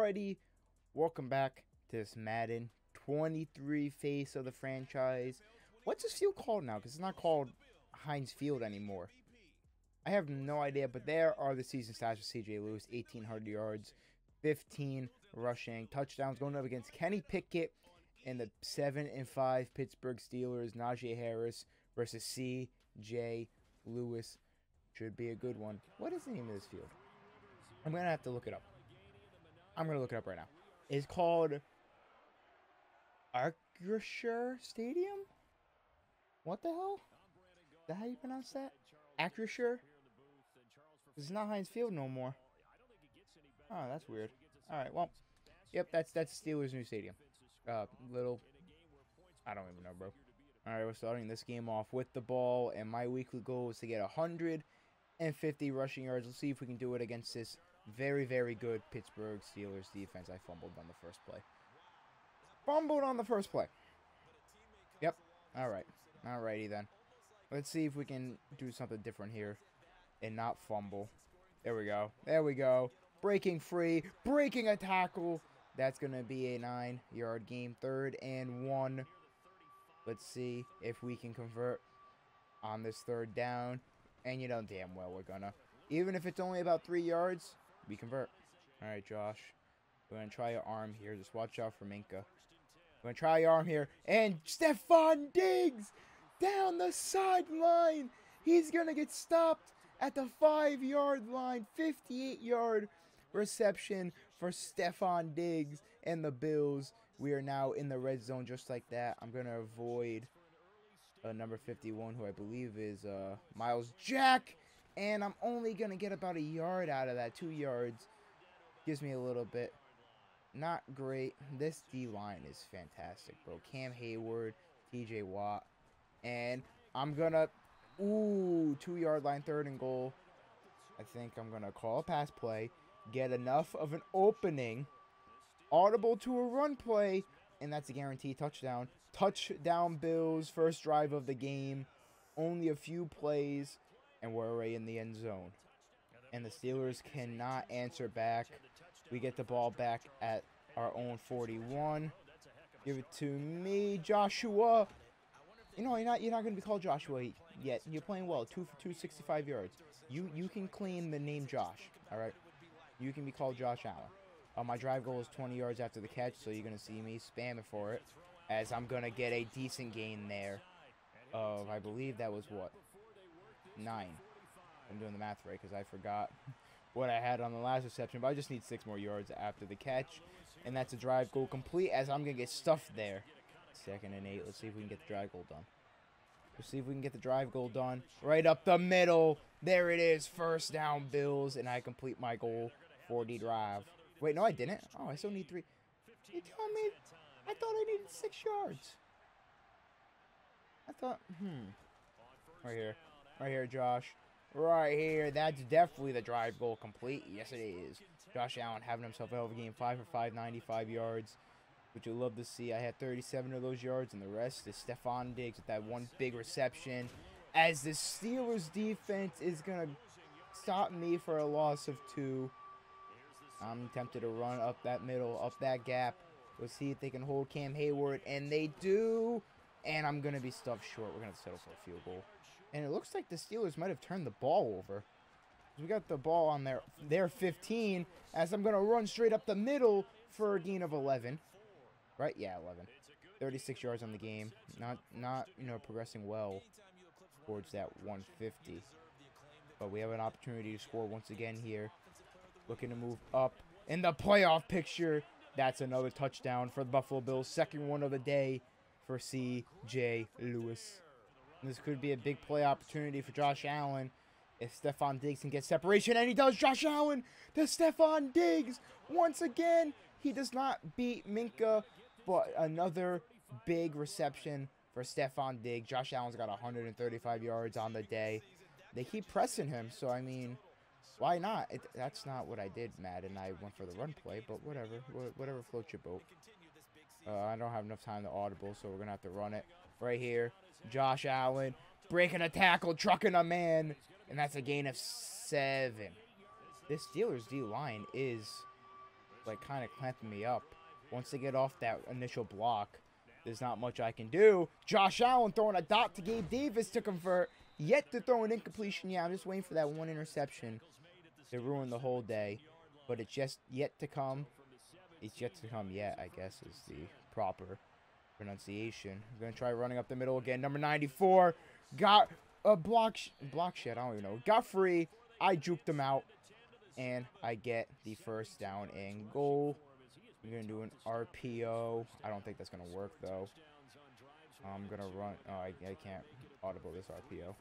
Alrighty, welcome back to this Madden 23 face of the franchise. What's this field called now? Because it's not called Heinz Field anymore. I have no idea, but there are the season stats for CJ Lewis 1,800 yards, 15 rushing touchdowns going up against Kenny Pickett and the 7 and 5 Pittsburgh Steelers. Najee Harris versus CJ Lewis. Should be a good one. What is the name of this field? I'm going to have to look it up. I'm to look it up right now. It's called Acrisure Stadium? What the hell? Is that how you pronounce that? Acrisure? It's not Heinz Field no more. Oh, that's weird. All right, well, yep, that's that's Steelers' new stadium. Uh, little, I don't even know, bro. All right, we're starting this game off with the ball, and my weekly goal is to get 150 rushing yards. Let's see if we can do it against this very, very good Pittsburgh Steelers defense. I fumbled on the first play. Fumbled on the first play. Yep. All right. All righty then. Let's see if we can do something different here and not fumble. There we go. There we go. Breaking free. Breaking a tackle. That's going to be a nine-yard game. Third and one. Let's see if we can convert on this third down. And you know damn well we're going to. Even if it's only about three yards, we convert. All right, Josh. We're going to try your arm here. Just watch out for Minkah. We're going to try your arm here. And Stefon Diggs down the sideline. He's going to get stopped at the five-yard line. 58-yard reception for Stefon Diggs and the Bills. We are now in the red zone just like that. I'm going to avoid uh, number 51, who I believe is uh, Myles Jack. And I'm only going to get about a yard out of that. Two yards. Gives me a little bit. Not great. This D-line is fantastic, bro. Cam Hayward, TJ Watt. And I'm going to... Ooh, two-yard line, third and goal. I think I'm going to call a pass play. Get enough of an opening. Audible to a run play. And that's a guaranteed touchdown. Touchdown Bills. First drive of the game. Only a few plays and we're already in the end zone. And the Steelers cannot answer back. We get the ball back at our own 41. Give it to me, Joshua. You know, you're not you're not gonna be called Joshua yet. You're playing well. Two for two, 65 yards. You you can claim the name Josh. All right. You can be called Josh Allen. Uh, my drive goal is 20 yards after the catch, so you're gonna see me spamming for it, as I'm gonna get a decent gain there. Of I believe that was what nine. I'm doing the math right because I forgot what I had on the last reception, but I just need six more yards after the catch. And that's a drive goal complete as I'm going to get stuffed there. Second and eight. Let's see if we can get the drive goal done. Let's see if we can get the drive goal done. Right up the middle. There it is. First down, Bills. And I complete my goal. 40 drive. Wait, no, I didn't. Oh, I still need three. You telling me? I thought I needed six yards. I thought, hmm. Right here. Right here, Josh. Right here. That's definitely the drive goal complete. Yes, it is. Josh Allen having himself a game. 5 for 5, 95 yards. Which you love to see. I had 37 of those yards, and the rest is Stefon Diggs with that one big reception. As the Steelers defense is going to stop me for a loss of two. I'm tempted to run up that middle, up that gap. Let's see if they can hold Cam Hayward, and they do. And I'm going to be stuffed short. We're going to settle for a field goal. And it looks like the Steelers might have turned the ball over. We got the ball on their, their 15 as I'm going to run straight up the middle for a gain of 11. Right? Yeah, 11. 36 yards on the game. Not, not you know, progressing well towards that 150. But we have an opportunity to score once again here. Looking to move up in the playoff picture. That's another touchdown for the Buffalo Bills. Second one of the day for C.J. Lewis. This could be a big play opportunity for Josh Allen if Stefon Diggs can get separation. And he does. Josh Allen to Stefon Diggs. Once again, he does not beat Minkah, but another big reception for Stefon Diggs. Josh Allen's got 135 yards on the day. They keep pressing him, so I mean, why not? It, that's not what I did, Madden. I went for the run play, but whatever. Whatever floats your boat. Uh, I don't have enough time to audible, so we're going to have to run it right here. Josh Allen breaking a tackle, trucking a man, and that's a gain of seven. This Steelers D line is like kind of clamping me up. Once they get off that initial block, there's not much I can do. Josh Allen throwing a dot to Gabe Davis to convert. Yet to throw an incompletion. Yeah, I'm just waiting for that one interception to ruin the whole day. But it's just yet to come. It's yet to come yet, I guess, is the proper pronunciation. I'm going to try running up the middle again. Number 94 got a block, sh block shit. I don't even know. Got free. I juked him out. And I get the first down and goal. We're going to do an RPO. I don't think that's going to work, though. I'm going to run. Oh, I, I can't audible this RPO.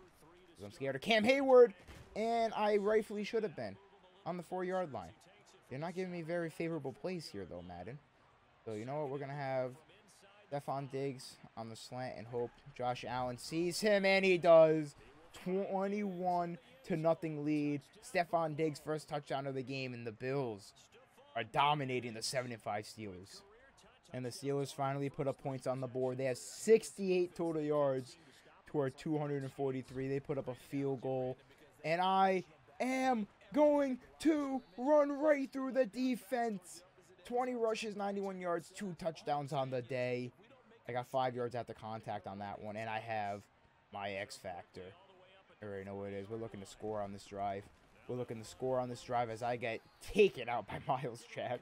I'm scared of Cam Hayward. And I rightfully should have been on the four-yard line. You're not giving me very favorable plays here, though, Madden. So, you know what? We're going to have Stefon Diggs on the slant and hope Josh Allen sees him, and he does. 21 to nothing lead. Stefon Diggs' first touchdown of the game, and the Bills are dominating the 75 Steelers. And the Steelers finally put up points on the board. They have 68 total yards to our 243. They put up a field goal. And I am going to run right through the defense. 20 rushes, 91 yards, two touchdowns on the day. I got five yards after contact on that one, and I have my X factor. I already know what it is. We're looking to score on this drive. We're looking to score on this drive as I get taken out by Myles Jack.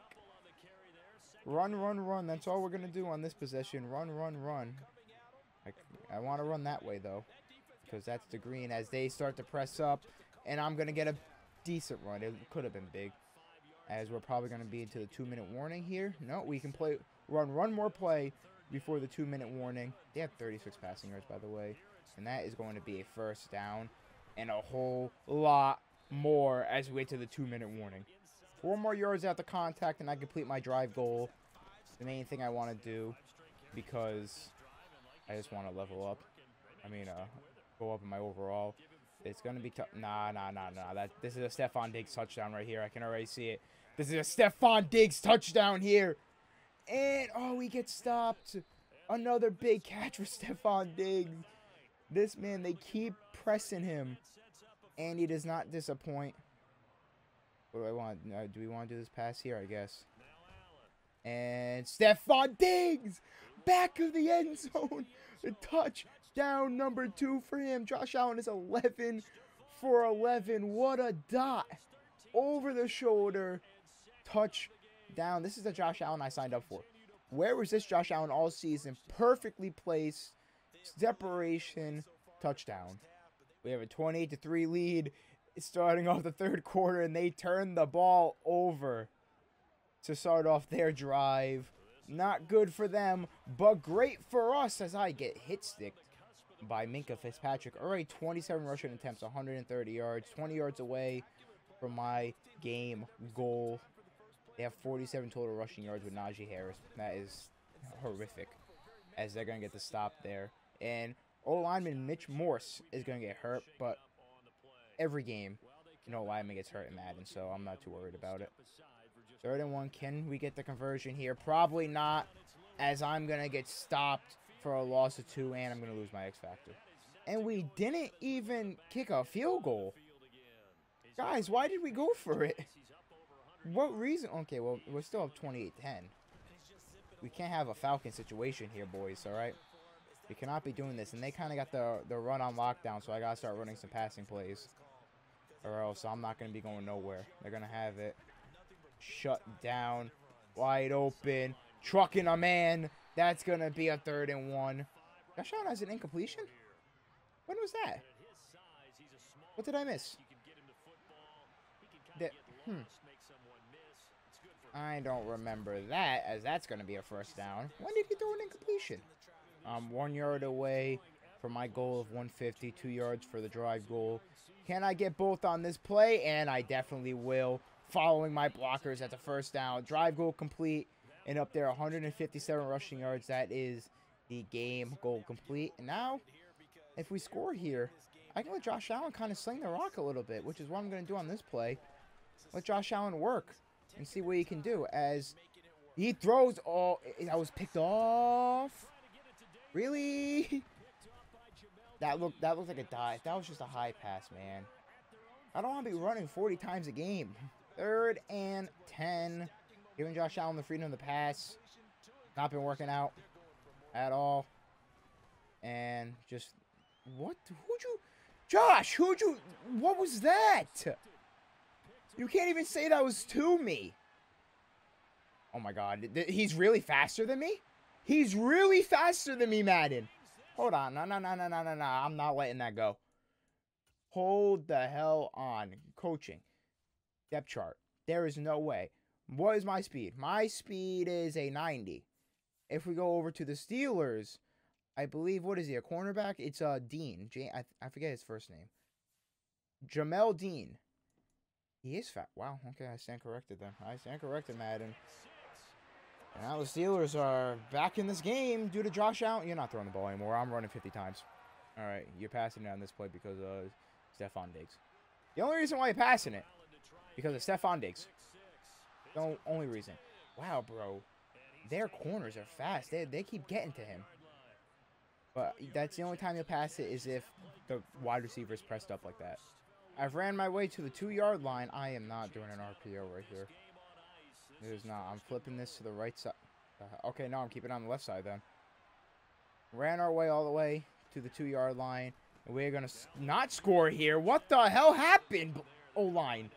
Run, run, run. That's all we're going to do on this possession. Run, run, run. I, I want to run that way, though, because that's the green as they start to press up, and I'm going to get a decent run. It could have been big, as we're probably going to be into the two-minute warning here. No, we can play run one more play before the two-minute warning. They have 36 passing yards, by the way, and that is going to be a first down and a whole lot more as we wait to the two-minute warning. Four more yards after contact, and I complete my drive goal. The main thing I want to do because I just want to level up. I mean, uh, go up in my overall. It's gonna be tough. Nah, nah, nah, nah. That this is a Stefon Diggs touchdown right here. I can already see it. This is a Stefon Diggs touchdown here, and oh, we get stopped. Another big catch for Stefon Diggs. This man, they keep pressing him, and he does not disappoint. What do I want? Uh, do we want to do this pass here? I guess. And Stefon Diggs, back of the end zone. The A touchdown number two for him. Josh Allen is 11 for 11. What a dot. Over the shoulder. Touchdown. This is the Josh Allen I signed up for. Where was this Josh Allen all season? Perfectly placed. Separation. Touchdown. We have a 28 to 3 lead starting off the third quarter, and they turn the ball over to start off their drive. Not good for them, but great for us as I get hit sticked by Minkah Fitzpatrick. Already 27 rushing attempts, 130 yards, 20 yards away from my game goal. They have 47 total rushing yards with Najee Harris. That is horrific as they're going to get the stop there. And O lineman Mitch Morse is going to get hurt, but every game, you know, lineman gets hurt in Madden, so I'm not too worried about it. Third and one. Can we get the conversion here? Probably not, as I'm going to get stopped for a loss of two, and I'm going to lose my X Factor. And we didn't even kick a field goal. Guys, why did we go for it? What reason? Okay, well, we're still up 28-10. We can't have a Falcon situation here, boys, all right? We cannot be doing this. And they kind of got the, the run on lockdown, so I got to start running some passing plays. Or else I'm not going to be going nowhere. They're going to have it shut down. Wide open. Trucking a man. That's going to be a third and one. Josh Allen has an incompletion? When was that? What did I miss? That, hmm. I don't remember that, as that's going to be a first down. When did he throw an incompletion? I'm one yard away from my goal of 150, two yards for the drive goal. Can I get both on this play? And I definitely will following my blockers at the first down. Drive goal complete and up there 157 rushing yards. That is the game goal complete. And now, if we score here, I can let Josh Allen kind of sling the rock a little bit, which is what I'm going to do on this play. Let Josh Allen work and see what he can do as he throws all. I was picked off. Really? That looked that looked like a dive. That was just a high pass, man. I don't want to be running 40 times a game. Third and 10. Giving Josh Allen the freedom of the pass. Not been working out at all. And just what? Who'd you, Josh? Who'd you? What was that? You can't even say that was to me. Oh my God, he's really faster than me. He's really faster than me, Madden. Hold on, no, no, no, no, no, no, no. I'm not letting that go. Hold the hell on, coaching. Depth chart. There is no way. What is my speed? My speed is a 90. If we go over to the Steelers, I believe, what is he, a cornerback? It's uh, Dean. I, I forget his first name. Jamel Dean. He is fat. Wow, okay, I stand corrected then. I stand corrected, Madden. And now the Steelers are back in this game due to Josh Allen. You're not throwing the ball anymore. I'm running 50 times. All right, you're passing it on this play because of Stefon Diggs. The only reason why you're passing it, because of Stefon Diggs. The only reason. Wow, bro. Their corners are fast. They, they keep getting to him. But that's the only time you'll pass it is if the wide receiver is pressed up like that. I've ran my way to the two-yard line. I am not doing an RPO right here. It is not. I'm flipping this to the right side. Uh, okay, no, I'm keeping on the left side then. Ran our way all the way to the two-yard line. And we're going to not score here. What the hell happened, O-line?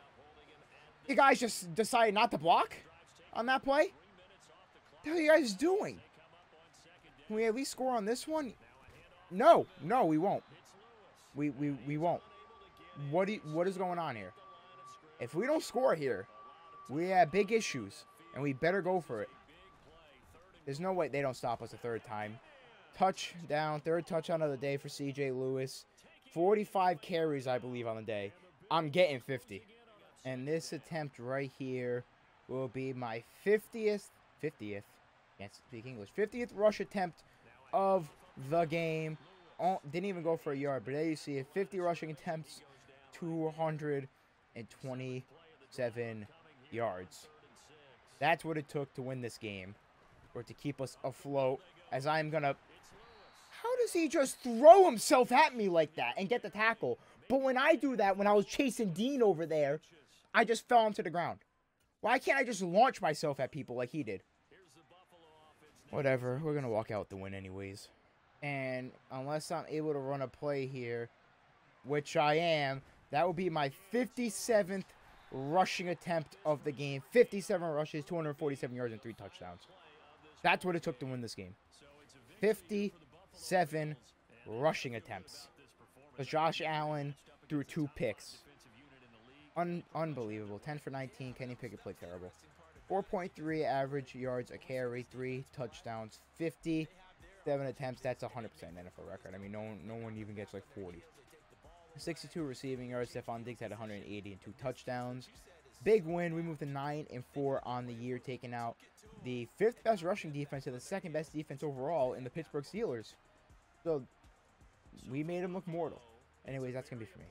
You guys just decided not to block on that play? What the hell are you guys doing? Can we at least score on this one? No, no, we won't. We we we won't. What do you, what is going on here? If we don't score here, we have big issues, and we better go for it. There's no way they don't stop us a third time. Touchdown, third touchdown of the day for C.J. Lewis. 45 carries, I believe, on the day. I'm getting 50. And this attempt right here will be my 50th, 50th, can't speak English, 50th rush attempt of the game. Oh, didn't even go for a yard, but there you see it. 50 rushing attempts, 227 yards. That's what it took to win this game, or to keep us afloat, as I'm going to... How does he just throw himself at me like that and get the tackle? But when I do that, when I was chasing Dean over there, I just fell onto the ground. Why can't I just launch myself at people like he did? Whatever. We're going to walk out the win anyways. And unless I'm able to run a play here, which I am, that will be my 57th rushing attempt of the game. 57 rushes, 247 yards, and three touchdowns. That's what it took to win this game. 57 rushing attempts. Josh Allen threw two picks. Un unbelievable. 10 for 19. Kenny Pickett played terrible. 4.3 average yards a carry, three touchdowns, 57 attempts. That's 100% NFL record. I mean, no one, no one even gets like 40. 62 receiving yards. Stefon Diggs had 180 and two touchdowns. Big win. We moved to 9 and 4 on the year, taking out the fifth best rushing defense to the second best defense overall in the Pittsburgh Steelers. So we made him look mortal. Anyways, that's going to be for me.